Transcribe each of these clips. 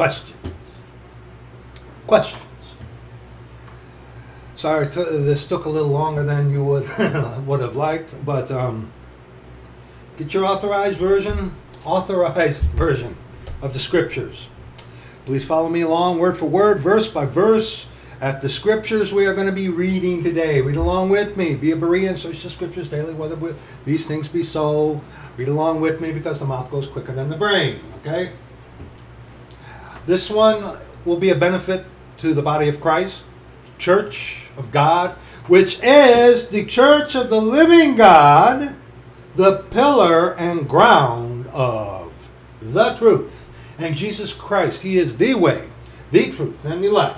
questions. Questions. Sorry, this took a little longer than you would would have liked, but um, get your authorized version, authorized version of the scriptures. Please follow me along, word for word, verse by verse, at the scriptures we are going to be reading today. Read along with me. Be a Berean, search the scriptures daily, whether these things be so. Read along with me because the mouth goes quicker than the brain. Okay. This one will be a benefit to the body of Christ, church of God, which is the church of the living God, the pillar and ground of the truth. And Jesus Christ, He is the way, the truth, and the life.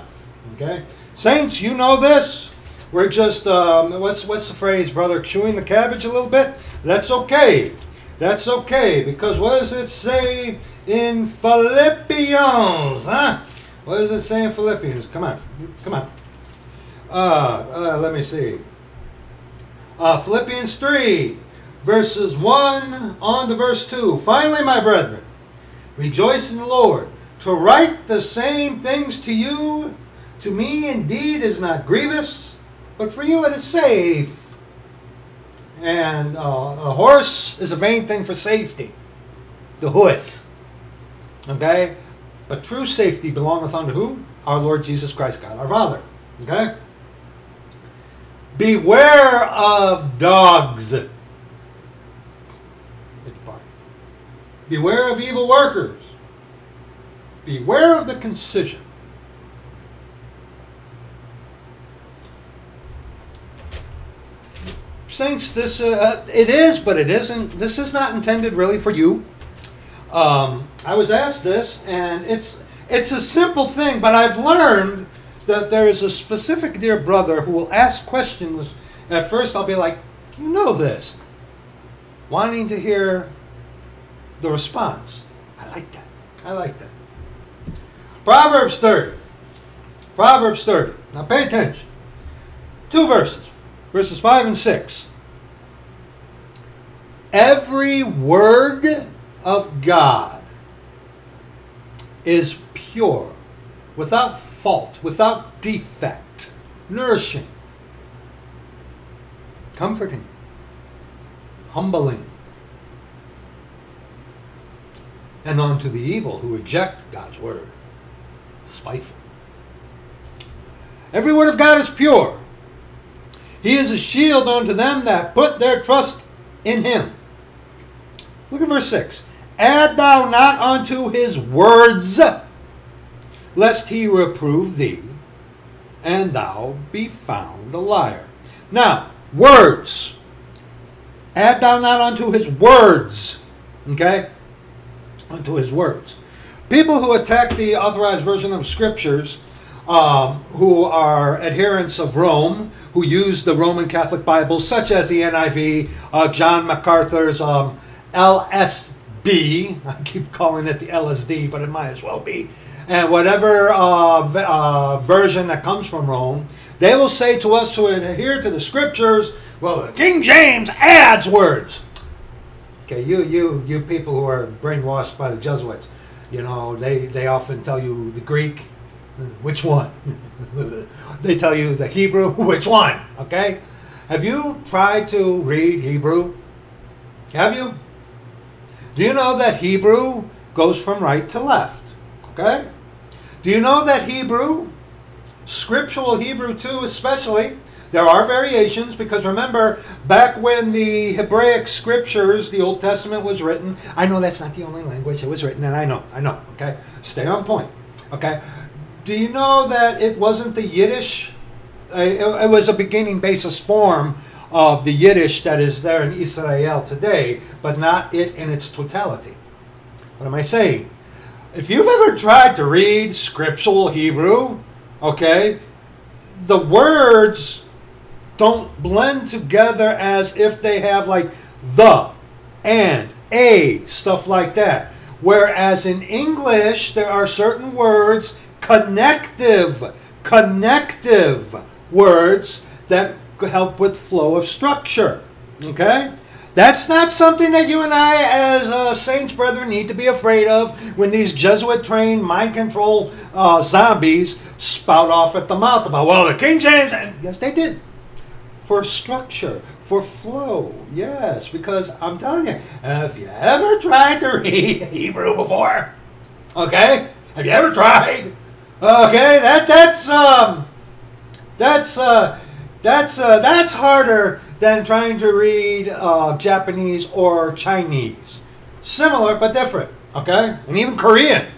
Okay? Saints, you know this. We're just, um, what's, what's the phrase, brother? Chewing the cabbage a little bit? That's okay. That's okay, because what does it say in Philippians? Huh? What does it say in Philippians? Come on, come on. Uh, uh, let me see. Uh, Philippians 3, verses 1 on to verse 2. Finally, my brethren, rejoice in the Lord. To write the same things to you, to me indeed is not grievous, but for you it is safe. And uh, a horse is a vain thing for safety. The horse. Okay? But true safety belongeth unto who? Our Lord Jesus Christ, God our Father. Okay? Beware of dogs. Beware of evil workers. Beware of the concision. Saints, this uh, it is, but it isn't. This is not intended really for you. Um, I was asked this, and it's it's a simple thing, but I've learned that there is a specific dear brother who will ask questions. At first, I'll be like, "You know this," wanting to hear the response. I like that. I like that. Proverbs 30. Proverbs 30. Now pay attention. Two verses, verses 5 and 6. Every word of God is pure, without fault, without defect, nourishing, comforting, humbling, and unto the evil who reject God's word, spiteful. Every word of God is pure. He is a shield unto them that put their trust in him. Look at verse 6. Add thou not unto his words, lest he reprove thee, and thou be found a liar. Now, words. Add thou not unto his words. Okay? Unto his words. People who attack the authorized version of scriptures, um, who are adherents of Rome, who use the Roman Catholic Bible, such as the NIV, uh, John MacArthur's um, LSB. I keep calling it the LSD, but it might as well be. And whatever uh, uh, version that comes from Rome, they will say to us who adhere to the scriptures, well, King James adds words. Okay, you, you, you people who are brainwashed by the Jesuits, you know, they, they often tell you the Greek, which one? they tell you the Hebrew, which one? Okay? Have you tried to read Hebrew? Have you? Do you know that Hebrew goes from right to left? Okay? Do you know that Hebrew, scriptural Hebrew too, especially, there are variations because remember, back when the Hebraic scriptures, the Old Testament was written, I know that's not the only language it was written, and I know, I know, okay? Stay on point, okay? Do you know that it wasn't the Yiddish? Uh, it was a beginning basis form of the Yiddish that is there in Israel today, but not it in its totality. What am I saying? If you've ever tried to read scriptural Hebrew, okay, the words don't blend together as if they have like the and a stuff like that. Whereas in English, there are certain words, connective, connective words that help with flow of structure. Okay? That's not something that you and I, as uh, saints, brethren, need to be afraid of when these Jesuit trained mind control uh, zombies spout off at the mouth about, well, the King James, and yes, they did. For structure, for flow, yes, because I'm telling you, have you ever tried to read Hebrew before? Okay? Have you ever tried? Okay, that that's um that's uh that's uh that's harder than trying to read uh, Japanese or Chinese. Similar but different, okay? And even Korean,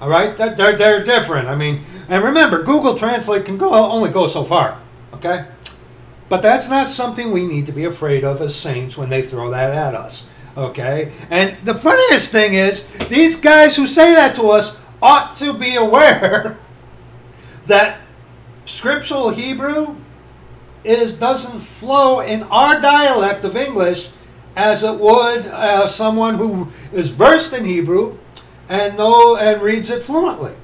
all right? They're, they're, they're different. I mean, and remember, Google Translate can go only go so far, okay? But that's not something we need to be afraid of as saints when they throw that at us, okay? And the funniest thing is, these guys who say that to us ought to be aware that scriptural Hebrew is doesn't flow in our dialect of English as it would uh, someone who is versed in Hebrew and know and reads it fluently.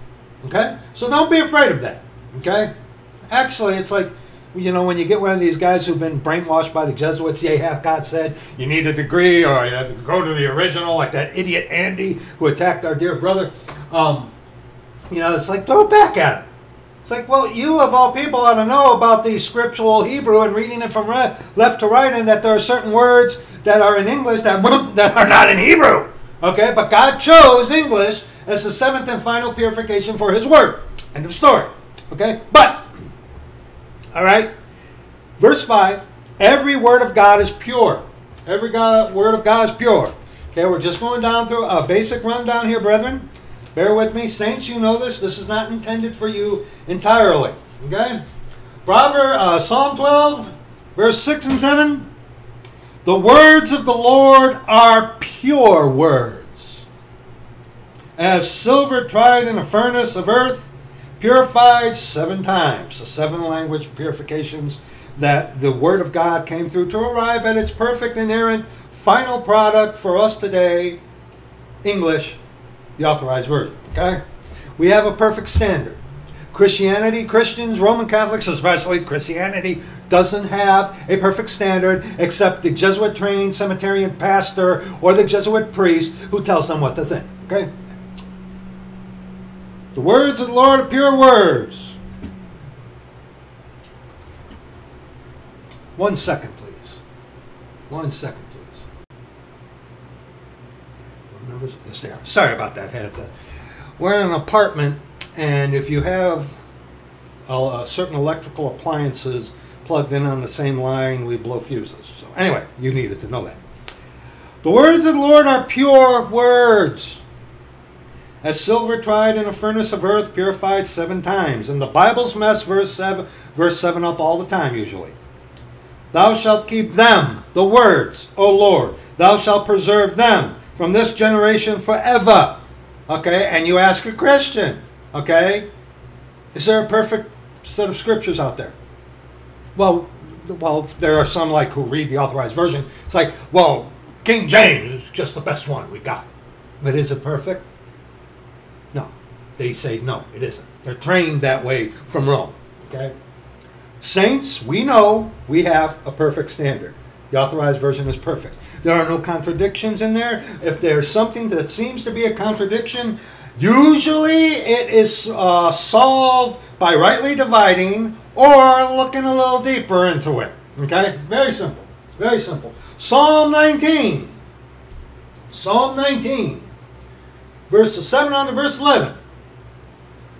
Okay, so don't be afraid of that. Okay, actually, it's like you know when you get one of these guys who've been brainwashed by the Jesuits. Yeah, God said you need a degree or you have to go to the original, like that idiot Andy who attacked our dear brother. Um, you know, it's like throw it back at him. It's like, well, you of all people ought to know about the scriptural Hebrew and reading it from left to right, and that there are certain words that are in English that, that are not in Hebrew. Okay, but God chose English as the seventh and final purification for His word. End of story. Okay, but, all right, verse 5 every word of God is pure. Every God, word of God is pure. Okay, we're just going down through a basic rundown here, brethren. Bear with me. Saints, you know this. This is not intended for you entirely. Okay? Proverb, uh, Psalm 12, verse 6 and 7. The words of the Lord are pure words. As silver tried in a furnace of earth, purified seven times. The seven language purifications that the Word of God came through to arrive at its perfect, inerrant, final product for us today English the authorized version. Okay? We have a perfect standard. Christianity, Christians, Roman Catholics, especially Christianity, doesn't have a perfect standard except the Jesuit trained seminarian pastor or the Jesuit priest who tells them what to think. Okay? The words of the Lord are pure words. One second, please. One second they are. Sorry about that. Had to. We're in an apartment, and if you have uh, certain electrical appliances plugged in on the same line, we blow fuses. So anyway, you needed to know that. The words of the Lord are pure words. As silver tried in a furnace of earth, purified seven times. And the Bible's mess verse seven, verse seven up all the time usually. Thou shalt keep them, the words, O Lord. Thou shalt preserve them from this generation forever. Okay, and you ask a Christian, okay, is there a perfect set of scriptures out there? Well, well, there are some like who read the authorized version. It's like, well, King James is just the best one we got. But is it perfect? No. They say no, it isn't. They're trained that way from Rome. Okay? Saints, we know we have a perfect standard. The authorized version is perfect. There are no contradictions in there. If there's something that seems to be a contradiction, usually it is uh, solved by rightly dividing or looking a little deeper into it. Okay? Very simple. Very simple. Psalm 19. Psalm 19. Verses 7 on to verse 11.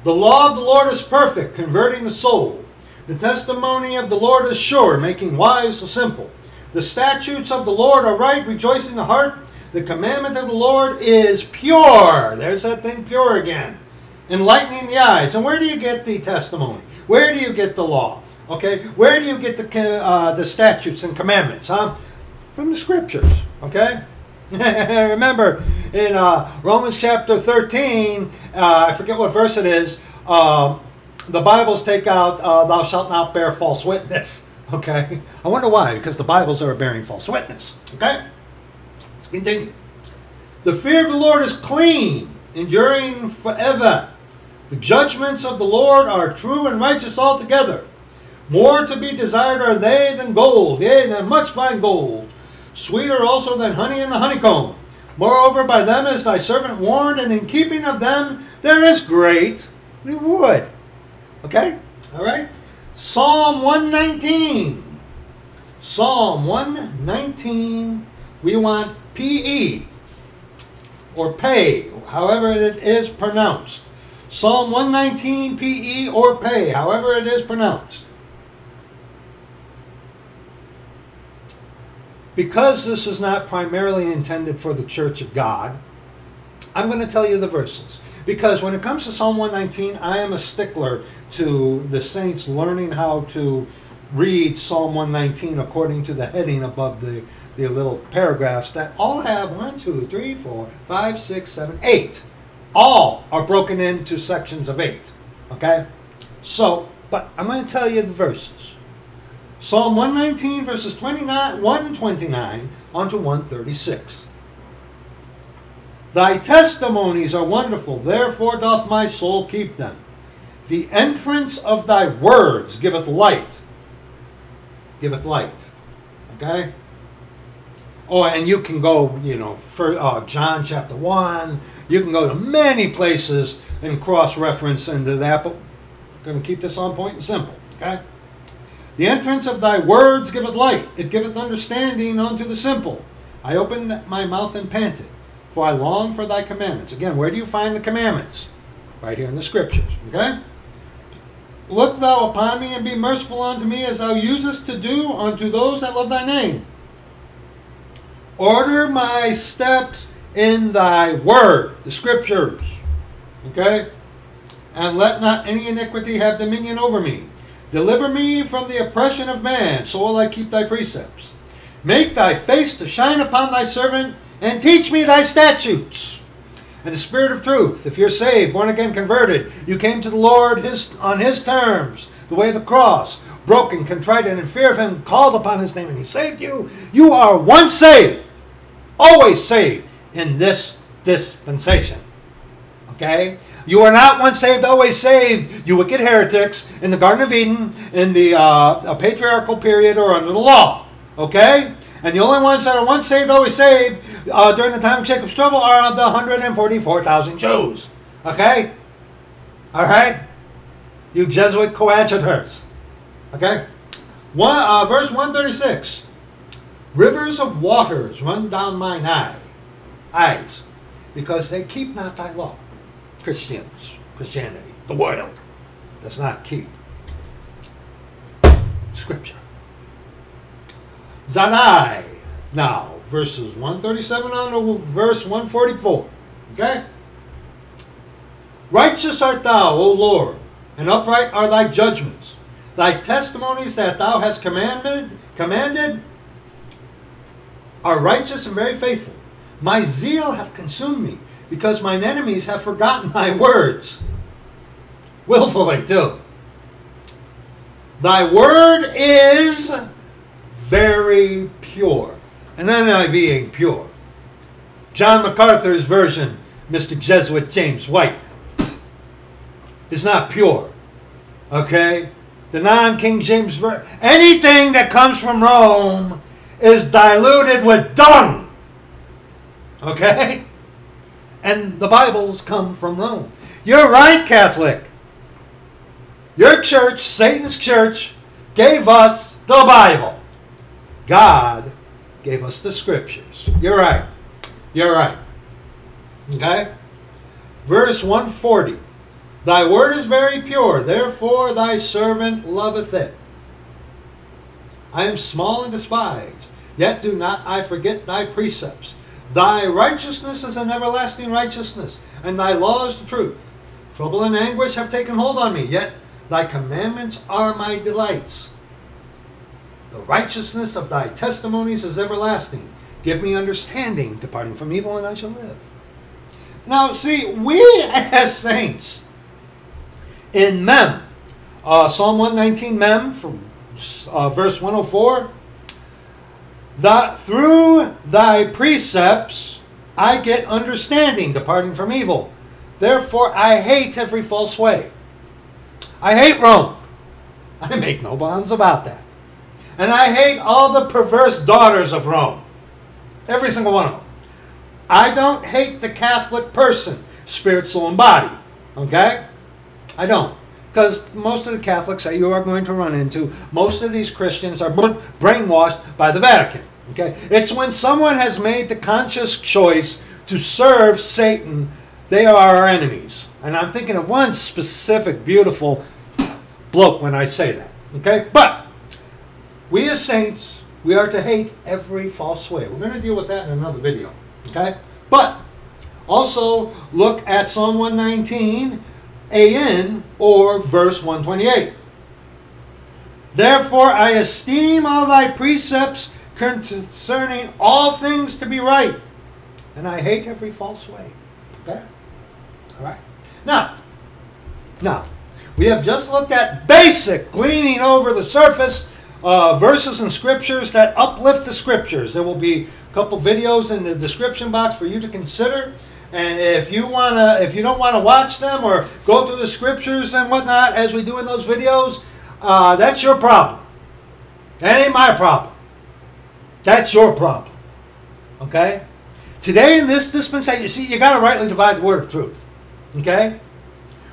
The law of the Lord is perfect, converting the soul. The testimony of the Lord is sure, making wise the simple. The statutes of the Lord are right, rejoicing the heart. The commandment of the Lord is pure. There's that thing pure again. Enlightening the eyes. And where do you get the testimony? Where do you get the law? Okay, where do you get the uh, the statutes and commandments? Huh? From the scriptures. Okay. Remember in uh, Romans chapter thirteen, uh, I forget what verse it is. Uh, the Bibles take out, uh, "Thou shalt not bear false witness." Okay? I wonder why, because the Bibles are bearing false witness. Okay? Let's continue. The fear of the Lord is clean, enduring forever. The judgments of the Lord are true and righteous altogether. More to be desired are they than gold, yea, than much fine gold. sweeter also than honey in the honeycomb. Moreover, by them is thy servant warned, and in keeping of them there is great reward. Okay? All right? Psalm 119. Psalm 119, we want PE or pay, however it is pronounced. Psalm 119, PE or pay, however it is pronounced. Because this is not primarily intended for the church of God, I'm going to tell you the verses. Because when it comes to Psalm 119, I am a stickler to the saints learning how to read Psalm 119 according to the heading above the, the little paragraphs that all have one, two, three, four, five, six, seven, eight. All are broken into sections of eight. Okay? So, but I'm going to tell you the verses. Psalm 119, verses 29, 129 on to 136. Thy testimonies are wonderful, therefore doth my soul keep them. The entrance of thy words giveth light giveth light. Okay? Oh, and you can go, you know, for uh, John chapter 1. You can go to many places and cross reference into that, but I'm going to keep this on point and simple. Okay? The entrance of thy words giveth light, it giveth understanding unto the simple. I opened my mouth and panted, for I long for thy commandments. Again, where do you find the commandments? Right here in the scriptures. Okay? Look thou upon me and be merciful unto me as thou usest to do unto those that love thy name. Order my steps in thy word, the scriptures. Okay? And let not any iniquity have dominion over me. Deliver me from the oppression of man, so will I keep thy precepts. Make thy face to shine upon thy servant, and teach me thy statutes and the Spirit of truth. If you're saved, born again, converted, you came to the Lord his, on His terms, the way of the cross, broken, contrite, and in fear of Him, called upon His name, and He saved you. You are once saved, always saved in this dispensation. Okay? You are not once saved, always saved, you wicked heretics, in the Garden of Eden, in the uh, patriarchal period, or under the law. Okay? And the only ones that are once saved, always saved, uh, during the time of Jacob's trouble are the 144,000 Jews. Okay? All right? You Jesuit coadjutors. Okay? One, uh, verse 136. Rivers of waters run down mine eye, eyes, because they keep not thy law. Christians, Christianity, the world does not keep Scripture. Zanai, now, verses 137 on to verse 144. Okay? Righteous art thou, O Lord, and upright are thy judgments. Thy testimonies that thou hast commanded, commanded are righteous and very faithful. My zeal hath consumed me, because mine enemies have forgotten thy words. Willfully, too. Thy word is very pure. And NIV ain't pure. John MacArthur's version, Mr. Jesuit James White, is not pure. Okay? The non King James version, anything that comes from Rome is diluted with dung. Okay? And the Bibles come from Rome. You're right, Catholic. Your church, Satan's church, gave us the Bible. God gave us the scriptures. You're right. You're right. Okay? Verse 140 Thy word is very pure, therefore thy servant loveth it. I am small and despised, yet do not I forget thy precepts. Thy righteousness is an everlasting righteousness, and thy law is the truth. Trouble and anguish have taken hold on me, yet thy commandments are my delights. The righteousness of thy testimonies is everlasting. Give me understanding, departing from evil, and I shall live. Now, see, we as saints, in Mem, uh, Psalm 119 Mem, from uh, verse 104, that through thy precepts I get understanding, departing from evil. Therefore, I hate every false way. I hate Rome. I make no bonds about that. And I hate all the perverse daughters of Rome. Every single one of them. I don't hate the Catholic person, spirit, soul, and body. Okay? I don't. Because most of the Catholics that you are going to run into, most of these Christians are brainwashed by the Vatican. Okay? It's when someone has made the conscious choice to serve Satan, they are our enemies. And I'm thinking of one specific beautiful bloke when I say that. Okay? But we as saints, we are to hate every false way. We're going to deal with that in another video. Okay? But also look at Psalm 119 Ain or verse 128. Therefore I esteem all thy precepts concerning all things to be right, and I hate every false way. Okay? All right. Now, now, we have just looked at basic gleaning over the surface uh, verses and scriptures that uplift the scriptures. There will be a couple videos in the description box for you to consider. And if you wanna, if you don't want to watch them or go through the scriptures and whatnot as we do in those videos, uh, that's your problem. That ain't my problem. That's your problem. Okay? Today in this dispensation, you see, you got to rightly divide the word of truth. Okay?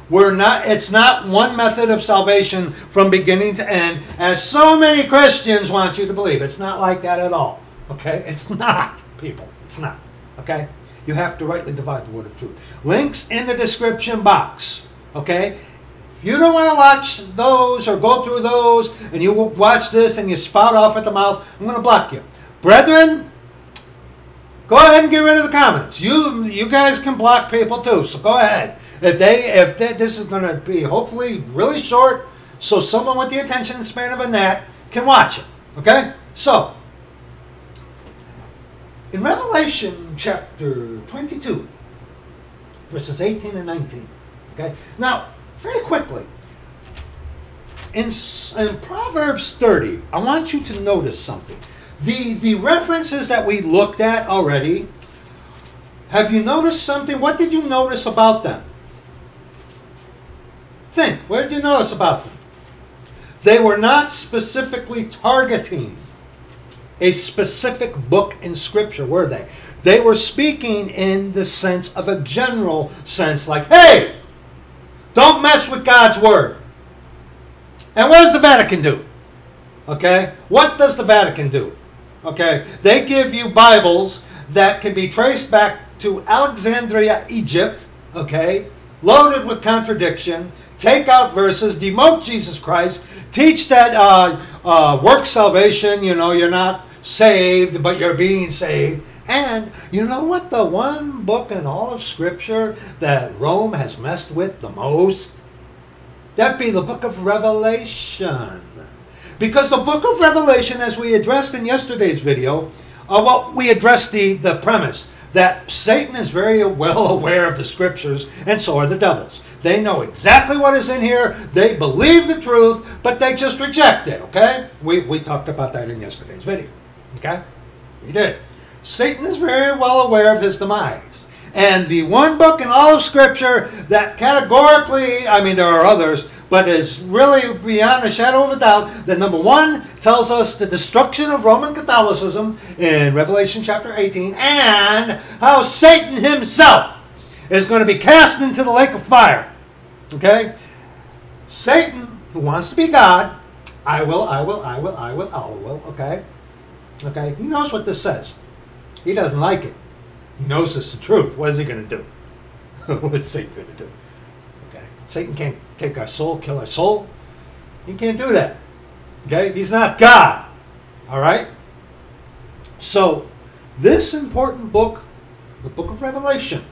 We're not, it's not one method of salvation from beginning to end, as so many Christians want you to believe. It's not like that at all. Okay? It's not, people. It's not. Okay? You have to rightly divide the word of truth. Links in the description box. Okay? If you don't want to watch those or go through those and you watch this and you spout off at the mouth, I'm going to block you. Brethren, go ahead and get rid of the comments. You you guys can block people too, so go ahead. If they if they, this is going to be hopefully really short, so someone with the attention span of a gnat can watch it. Okay, so in Revelation chapter 22, verses 18 and 19. Okay? Now, very quickly, in, in Proverbs 30, I want you to notice something. The, the references that we looked at already, have you noticed something? What did you notice about them? Think, what did you notice about them? They were not specifically targeting a specific book in Scripture, were they? They were speaking in the sense of a general sense, like, hey, don't mess with God's Word. And what does the Vatican do? Okay? What does the Vatican do? Okay? They give you Bibles that can be traced back to Alexandria, Egypt, okay? Loaded with contradiction, take out verses, demote Jesus Christ, teach that uh, uh, work salvation, you know, you're not saved, but you're being saved. And you know what? The one book in all of Scripture that Rome has messed with the most? That be the book of Revelation. Because the book of Revelation, as we addressed in yesterday's video, uh, well, we addressed the, the premise that Satan is very well aware of the Scriptures, and so are the devils. They know exactly what is in here. They believe the truth, but they just reject it, okay? We, we talked about that in yesterday's video. Okay? We did. Satan is very well aware of his demise. And the one book in all of Scripture that categorically, I mean, there are others, but is really beyond a shadow of a doubt that number one tells us the destruction of Roman Catholicism in Revelation chapter 18 and how Satan himself is going to be cast into the lake of fire. Okay? Satan, who wants to be God, I will, I will, I will, I will, I will, okay? Okay? He knows what this says. He doesn't like it. He knows it's the truth. What is he going to do? what is Satan going to do? Okay? Satan can't take our soul, kill our soul. He can't do that. Okay? He's not God. All right? So, this important book, the book of Revelation,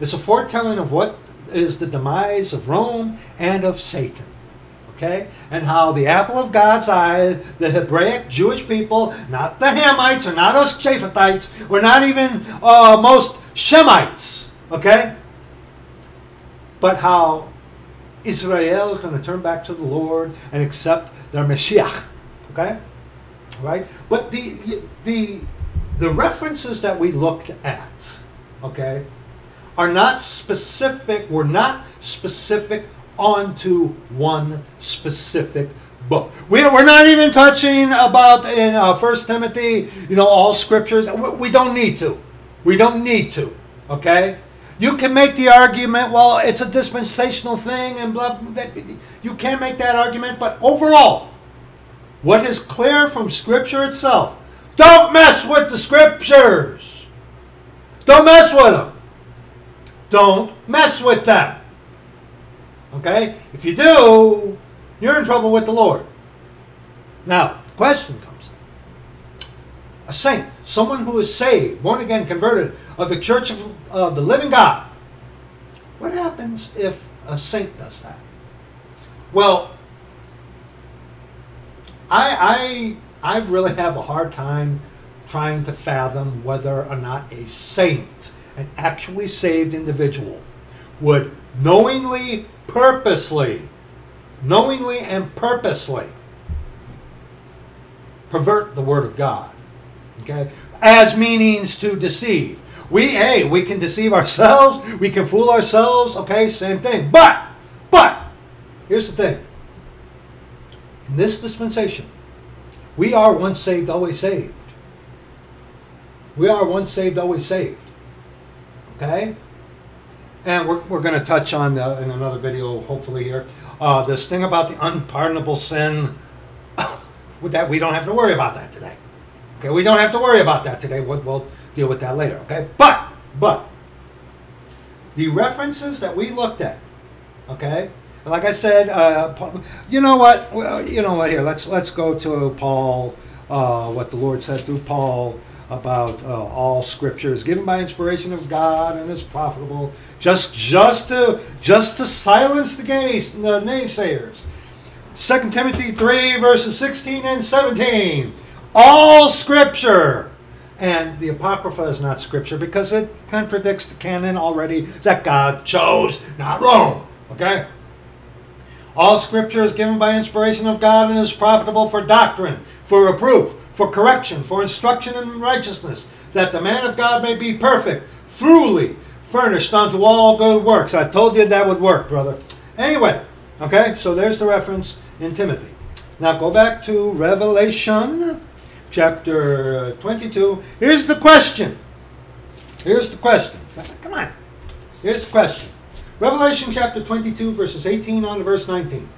is a foretelling of what is the demise of Rome and of Satan okay? And how the apple of God's eye, the Hebraic Jewish people, not the Hamites or not us Japhethites, we're not even uh, most Shemites, okay? But how Israel is going to turn back to the Lord and accept their Mashiach, okay? Right? But the the the references that we looked at, okay, are not specific. Were not specific onto one specific book. We, we're not even touching about in uh, First Timothy, you know, all scriptures. We, we don't need to. We don't need to. Okay. You can make the argument, well, it's a dispensational thing, and blah. That, you can't make that argument, but overall, what is clear from Scripture itself? Don't mess with the Scriptures. Don't mess with them. Don't mess with them. Okay? If you do, you're in trouble with the Lord. Now, the question comes a saint, someone who is saved, born again, converted of the church of, of the living God. What happens if a saint does that? Well, I I I really have a hard time trying to fathom whether or not a saint, an actually saved individual, would knowingly, purposely, knowingly and purposely pervert the word of God. Okay? As meanings to deceive. We, hey, we can deceive ourselves, we can fool ourselves, okay, same thing. But, but, here's the thing. In this dispensation, we are once saved, always saved. We are once saved, always saved. Okay? And we're, we're going to touch on the, in another video, hopefully here, uh, this thing about the unpardonable sin. with that, we don't have to worry about that today. Okay, we don't have to worry about that today. We'll, we'll deal with that later. Okay, but but the references that we looked at, okay, like I said, uh, you know what, well, you know what? Here, let's let's go to Paul. Uh, what the Lord said through Paul about uh, all Scripture is given by inspiration of God and is profitable, just just to just to silence the gays, the naysayers. 2 Timothy 3 verses 16 and 17 all scripture. And the Apocrypha is not scripture because it contradicts the canon already that God chose, not Rome. Okay? All scripture is given by inspiration of God and is profitable for doctrine, for reproof, for correction, for instruction in righteousness, that the man of God may be perfect, thoroughly furnished unto all good works. I told you that would work, brother. Anyway, okay, so there's the reference in Timothy. Now go back to Revelation chapter 22. Here's the question. Here's the question. Come on. Here's the question. Revelation chapter 22, verses 18 on to verse 19.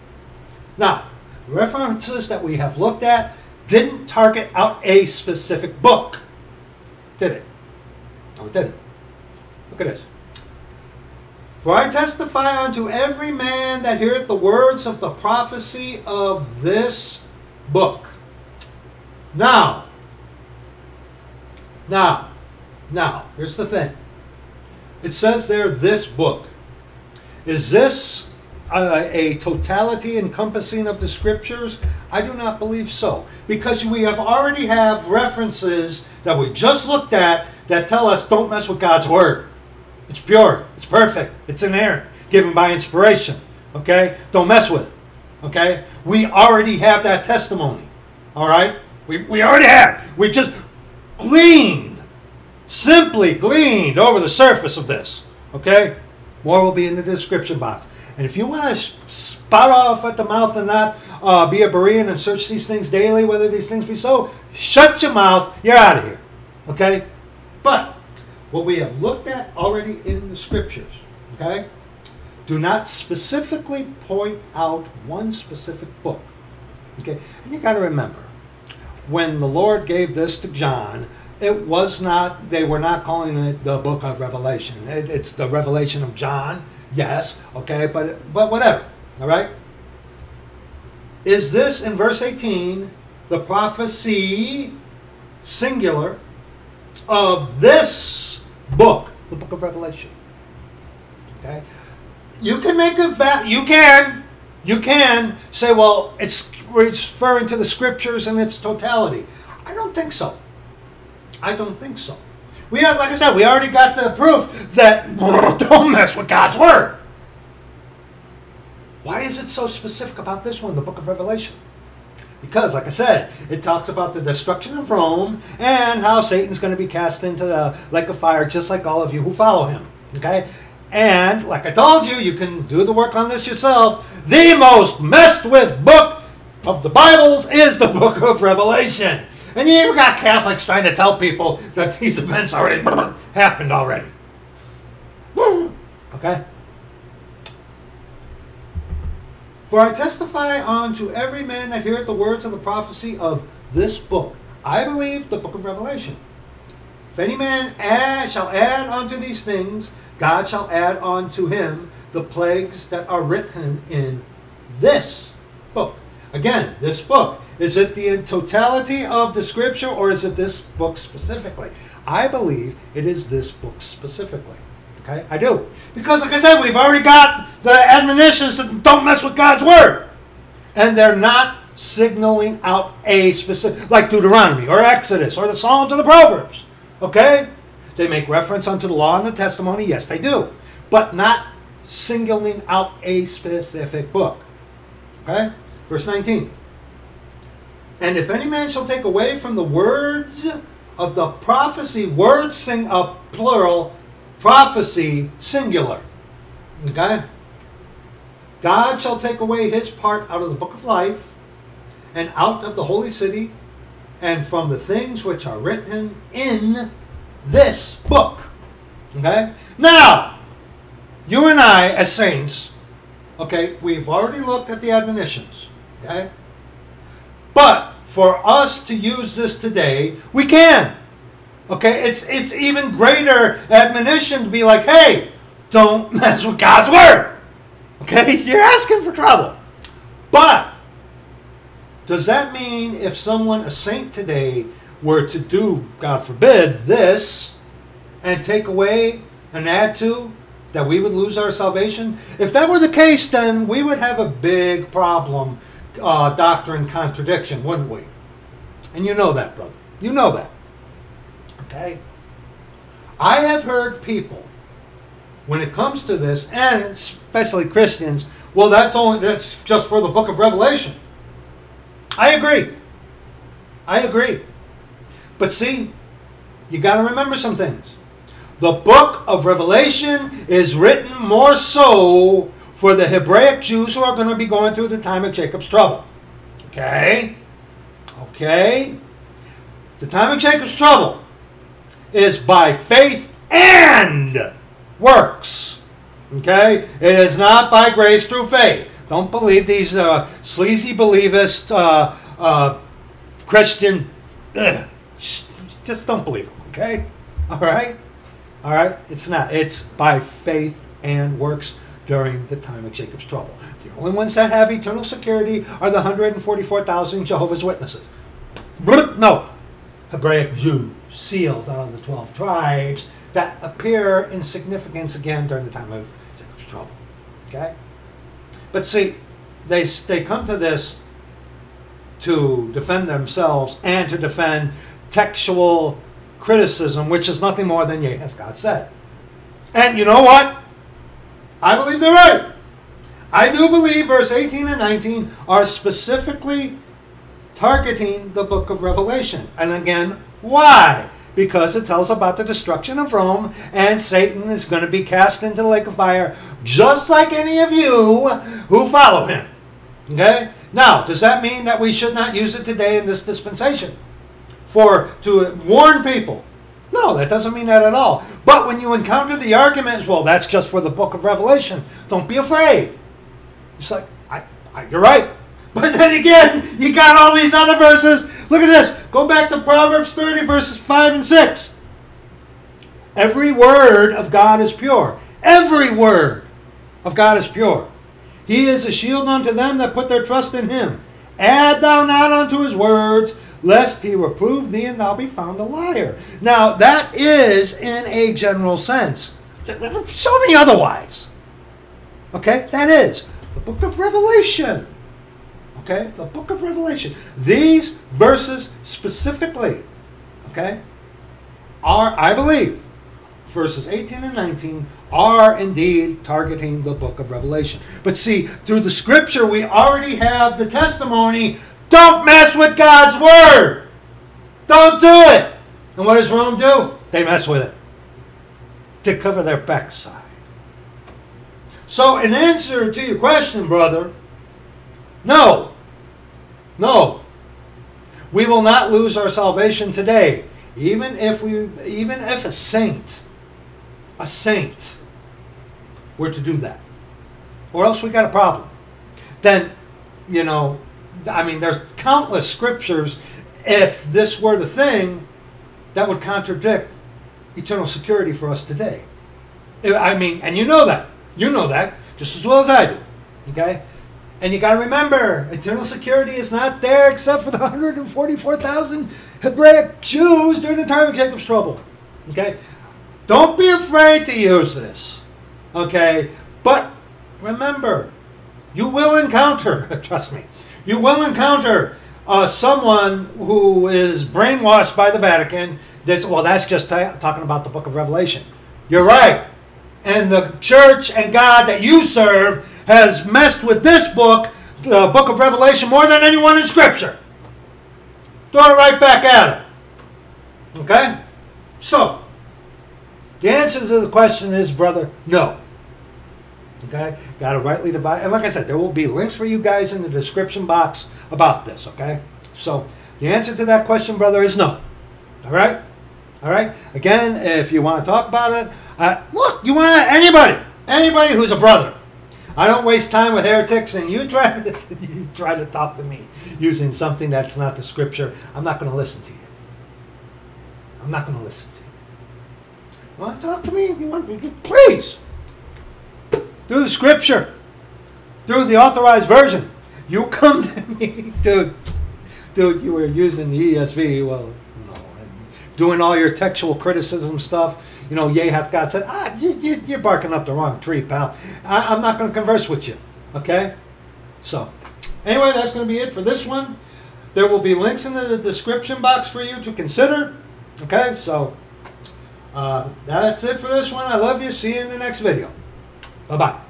Now, references that we have looked at didn't target out a specific book, did it? No, it didn't. Look at this. For I testify unto every man that heareth the words of the prophecy of this book. Now, now, now, here's the thing. It says there, this book. Is this a, totality encompassing of the scriptures? I do not believe so. Because we have already have references that we just looked at that tell us don't mess with God's word. It's pure, it's perfect, it's inerrant, given by inspiration. Okay? Don't mess with it. Okay? We already have that testimony. All right? We, we already have. We just gleaned, simply gleaned over the surface of this. Okay? More will be in the description box. And if you want to spout off at the mouth and not uh, be a Berean and search these things daily, whether these things be so, shut your mouth. You're out of here. Okay? But what we have looked at already in the scriptures, okay, do not specifically point out one specific book. Okay? And you got to remember, when the Lord gave this to John, it was not, they were not calling it the book of Revelation. It, it's the revelation of John, yes, okay, but, but whatever, all right? Is this in verse 18 the prophecy, singular, of this book, the book of Revelation? Okay? You can make a va- you can, you can say, well, it's referring to the scriptures in its totality. I don't think so. I don't think so. We have, like I said, we already got the proof that don't mess with God's word. Why is it so specific about this one, the book of Revelation? Because, like I said, it talks about the destruction of Rome and how Satan's going to be cast into the lake of fire, just like all of you who follow him. Okay? And, like I told you, you can do the work on this yourself. The most messed with book of the Bibles is the book of Revelation. And you even got Catholics trying to tell people that these events already happened already. Okay? For I testify unto every man that heareth the words of the prophecy of this book. I believe the book of Revelation. If any man add, shall add unto these things, God shall add unto him the plagues that are written in this book. Again, this book. Is it the totality of the scripture or is it this book specifically? I believe it is this book specifically. Okay? I do. Because, like I said, we've already got the admonitions that don't mess with God's word. And they're not signaling out a specific, like Deuteronomy or Exodus or the Psalms or the Proverbs. Okay? They make reference unto the law and the testimony. Yes, they do. But not singling out a specific book. Okay? Verse 19. And if any man shall take away from the words of the prophecy, words sing a plural, prophecy singular. Okay? God shall take away his part out of the book of life and out of the holy city and from the things which are written in this book. Okay? Now, you and I, as saints, okay, we've already looked at the admonitions. Okay? But for us to use this today, we can. Okay, it's it's even greater admonition to be like, hey, don't mess with God's word. Okay, you're asking for trouble. But does that mean if someone, a saint today, were to do, God forbid, this and take away and add to, that we would lose our salvation? If that were the case, then we would have a big problem, uh, doctrine contradiction, wouldn't we? And you know that, brother. You know that. Okay? I have heard people, when it comes to this, and especially Christians, well, that's only that's just for the book of Revelation. I agree. I agree. But see, you got to remember some things. The book of Revelation is written more so for the Hebraic Jews who are going to be going through the time of Jacob's trouble. Okay? Okay? The time of Jacob's trouble is by faith and works. Okay? It is not by grace through faith. Don't believe these uh, sleazy believist uh, uh, Christian. Ugh, just don't believe them, okay? All right? All right? It's not. It's by faith and works during the time of Jacob's trouble. The only ones that have eternal security are the 144,000 Jehovah's Witnesses. No. Hebraic Jews, sealed out of the 12 tribes, that appear in significance again during the time of Jacob's trouble. Okay? But see, they, they come to this to defend themselves and to defend textual criticism, which is nothing more than, yea, God said. And you know what? I believe they're right. I do believe verse 18 and 19 are specifically targeting the book of Revelation. And again, why? Because it tells about the destruction of Rome and Satan is going to be cast into the lake of fire just like any of you who follow him. Okay? Now, does that mean that we should not use it today in this dispensation? For to warn people? No, that doesn't mean that at all. But when you encounter the arguments, well, that's just for the book of Revelation. Don't be afraid. It's like, I, I, you're right. But then again, you got all these other verses. Look at this. Go back to Proverbs 30, verses 5 and 6. Every word of God is pure. Every word of God is pure. He is a shield unto them that put their trust in him. Add thou not unto his words, lest he reprove thee and thou be found a liar. Now, that is in a general sense. Show me otherwise. Okay, that is the book of Revelation. Okay, the book of Revelation. These verses specifically, okay, are, I believe, verses 18 and 19 are indeed targeting the book of Revelation. But see, through the scripture, we already have the testimony don't mess with God's word. Don't do it. And what does Rome do? They mess with it to cover their backside. So, in answer to your question, brother, no. No. We will not lose our salvation today, even if we even if a saint a saint were to do that. Or else we got a problem. Then, you know, I mean there's countless scriptures if this were the thing that would contradict eternal security for us today. I mean, and you know that. You know that just as well as I do. Okay? And you got to remember, eternal security is not there except for the 144,000 Hebraic Jews during the time of Jacob's trouble. Okay? Don't be afraid to use this. Okay? But remember, you will encounter, trust me, you will encounter uh, someone who is brainwashed by the Vatican. This, well, that's just ta- talking about the book of Revelation. You're right. And the church and God that you serve has messed with this book, the book of Revelation, more than anyone in Scripture. Throw it right back at him. Okay? So, the answer to the question is, brother, no. Okay? Got to rightly divide. And like I said, there will be links for you guys in the description box about this. Okay? So, the answer to that question, brother, is no. All right? All right? Again, if you want to talk about it, uh, look, you want anybody, anybody who's a brother. I don't waste time with heretics, and you try to you try to talk to me using something that's not the scripture. I'm not going to listen to you. I'm not going to listen to you. Want to talk to me? If You want? Please, through the scripture, through the authorized version. You come to me, dude. Dude, you were using the ESV. Well, no, and doing all your textual criticism stuff you know, Yehath God said, ah, you, you're barking up the wrong tree, pal. I, I'm not going to converse with you. Okay? So, anyway, that's going to be it for this one. There will be links in the description box for you to consider. Okay? So, uh, that's it for this one. I love you. See you in the next video. 拜拜。